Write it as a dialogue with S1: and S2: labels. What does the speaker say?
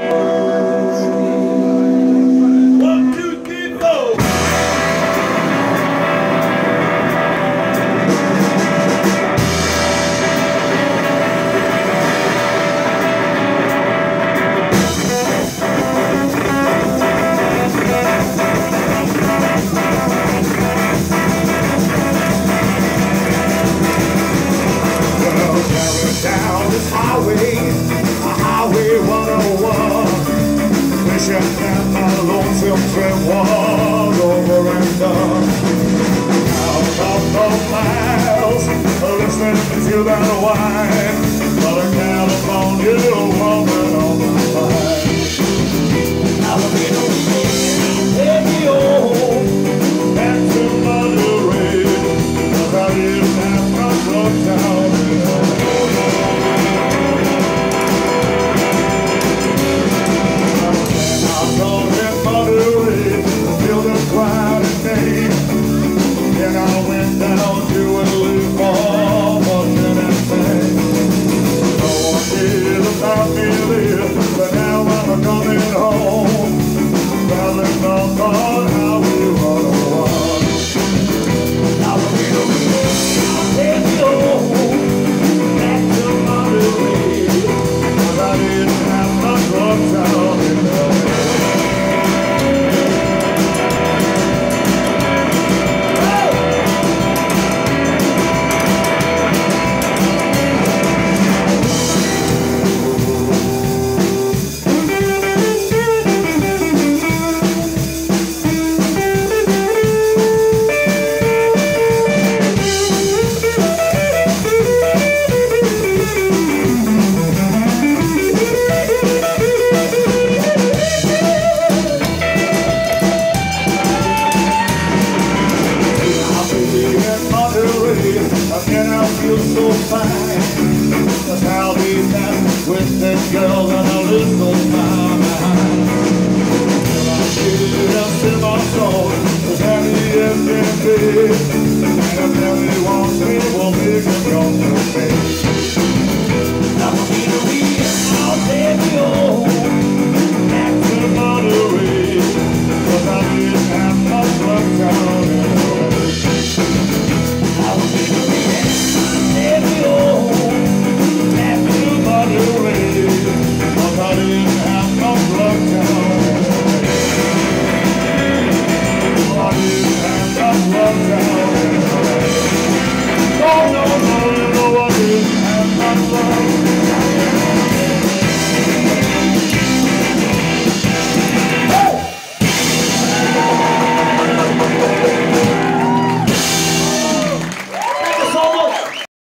S1: One,
S2: 101. Wishing that my lonesome train was over and done. Out of the miles, listening to that wine, This girl's on love.